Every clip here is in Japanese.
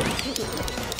いいですね。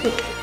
嗯。